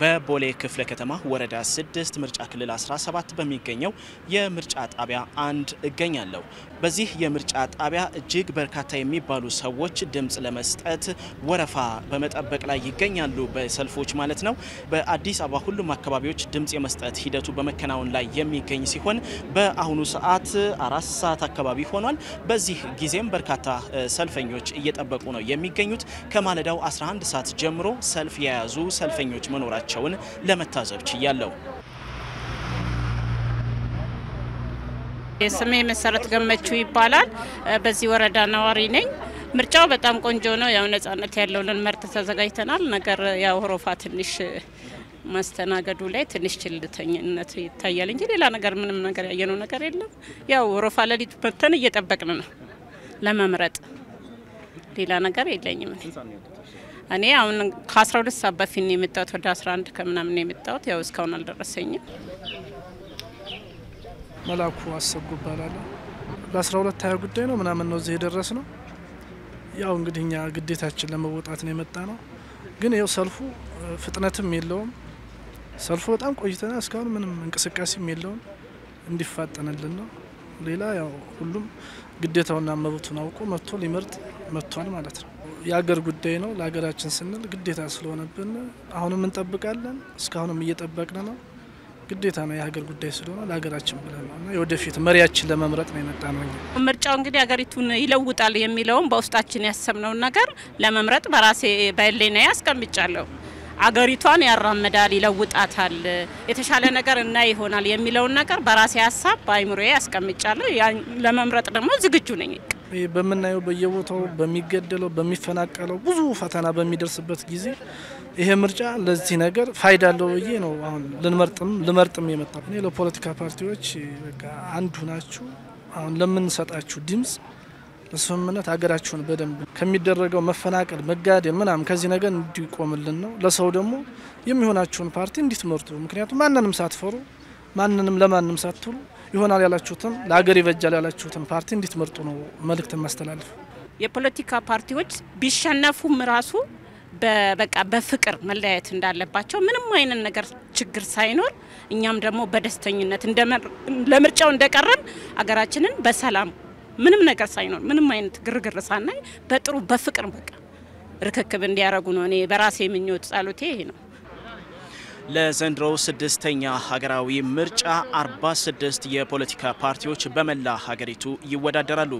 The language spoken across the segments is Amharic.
በቦሌ ክፍለ ከተማ ወረዳ 6 ምርጫ ክልል 17 በሚገኘው የምርጫ ጣቢያ አንድ እገኛለሁ። በዚህ የምርጫ ጣቢያ እጅግ በርካታ የሚባሉ ሰዎች ድምፅ ለመስጠት ወረፋ በመጠበቅ ላይ ይገኛሉ፣ በሰልፎች ማለት ነው። በአዲስ አበባ ሁሉም አካባቢዎች ድምፅ የመስጠት ሂደቱ በመከናወን ላይ የሚገኝ ሲሆን በአሁኑ ሰዓት አራት ሰዓት አካባቢ ሆኗል። በዚህ ጊዜም በርካታ ሰልፈኞች እየጠበቁ ነው የሚገኙት። ከማለዳው 11 ሰዓት ጀምሮ ሰልፍ የያዙ ሰልፈኞች መኖራቸውን ለመታዘብ ችያለሁ። ስሜ መሰረት ገመቹ ይባላል። በዚህ ወረዳ ነዋሪ ነኝ። ምርጫው በጣም ቆንጆ ነው። ያው ነጻነት ያለው ልንመርጥ ተዘጋጅተናል። ነገር ያው ሮፋ ትንሽ ማስተናገዱ ላይ ትንሽ ችልተኝነት ይታያል እንጂ ሌላ ነገር ምንም ነገር ያየነው ነገር የለም። ያው ሮፋ ሌሊት መብተን እየጠበቅን ነው ለመምረጥ። ሌላ ነገር የለኝም። እኔ አሁን ከ12 ሰዓት በፊት ነው የመጣሁት። ወደ 11 ከምናምን ነው የመጣሁት። ያው እስካሁን አልደረሰኝም። መላኩ አሰጉ እባላለሁ። በ12 ሀያ ጉዳይ ነው ምናምን ነው እዚህ የደረስ ነው። ያው እንግዲህ እኛ ግዴታችን ለመወጣት ነው የመጣ ነው። ግን ይኸው ሰልፉ ፍጥነትም የለውም። ሰልፉ በጣም ቆይተና እስካሁን ምንም እንቅስቃሴም የለውም። እንዲፋጠንልን ነው። ሌላ ያው ሁሉም ግዴታውና መብቱን አውቆ መጥቶ ሊመርጥ መጥቷል ማለት ነው። የአገር ጉዳይ ነው። ለሀገራችን ስንል ግዴታ ስለሆነብን አሁንም እንጠብቃለን። እስካሁንም እየጠበቅን ነው። ግዴታ ነው። የሀገር ጉዳይ ስለሆነ ለሀገራችን ብለን ነው እና የወደፊት መሪያችን ለመምረጥ ነው የመጣ ነው። ምርጫው እንግዲህ ሀገሪቱን ይለውጣል የሚለውም በውስጣችን ያሰብነውን ነገር ለመምረጥ በራሴ በህሊናዬ አስቀምጫለሁ። አገሪቷን ያራምዳል፣ ይለውጣታል፣ የተሻለ ነገር እና ይሆናል የሚለውን ነገር በራሴ ሀሳብ በአይምሮዬ አስቀምጫለሁ። ለመምረጥ ደግሞ ዝግጁ ነኝ። በምናየው በየቦታው በሚገደለው በሚፈናቀለው ብዙ ፈተና በሚደርስበት ጊዜ ይሄ ምርጫ ለዚህ ነገር ፋይዳ አለው ብዬ ነው አሁን ልንመርጥም ልመርጥም የመጣ ለፖለቲካ ፓርቲዎች በቃ አንዱ ናችሁ። አሁን ለምንሰጣችሁ ድምፅ በስምምነት ሀገራችሁን በደንብ ከሚደረገው መፈናቀል፣ መጋደል ምናምን ከዚህ ነገር እንዲቆምልን ነው። ለሰው ደግሞ የሚሆናችሁን ፓርቲ እንዲትመርጡ ምክንያቱም ማንንም ሳትፈሩ ማንንም ለማንም ሳትሉ ይሆናል ያላችሁትን ለሀገር ይበጃል ያላችሁትን ፓርቲ እንዲትመርጡ ነው መልእክት ማስተላለፍ። የፖለቲካ ፓርቲዎች ቢሸነፉም ራሱ በቃ በፍቅር መለያየት እንዳለባቸው ምንም አይነት ነገር ችግር ሳይኖር እኛም ደግሞ በደስተኝነት ለምርጫው እንደቀረን አገራችንን በሰላም ምንም ነገር ሳይኖር ምንም አይነት ግርግር ሳናይ በጥሩ በፍቅር በቃ ርክክብ እንዲያደርጉ ነው። እኔ በራሴ ምኞት ጸሎቴ ይሄ ነው። ለዘንድሮው ስድስተኛ ሀገራዊ ምርጫ 46 የፖለቲካ ፓርቲዎች በመላ ሀገሪቱ ይወዳደራሉ።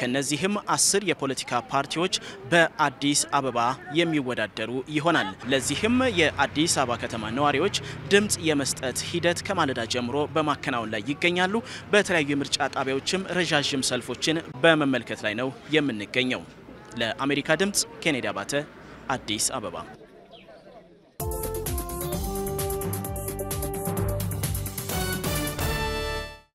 ከነዚህም አስር የፖለቲካ ፓርቲዎች በአዲስ አበባ የሚወዳደሩ ይሆናል። ለዚህም የአዲስ አበባ ከተማ ነዋሪዎች ድምፅ የመስጠት ሂደት ከማለዳ ጀምሮ በማከናወን ላይ ይገኛሉ። በተለያዩ የምርጫ ጣቢያዎችም ረዣዥም ሰልፎችን በመመልከት ላይ ነው የምንገኘው። ለአሜሪካ ድምፅ ኬኔዲ አባተ አዲስ አበባ